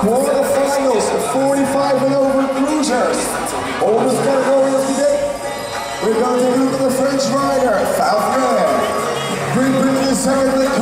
Quarterfinals, 45 and over cruisers. Oldest category of the day. We're going to look at the French rider, Falconer. Great Britain is second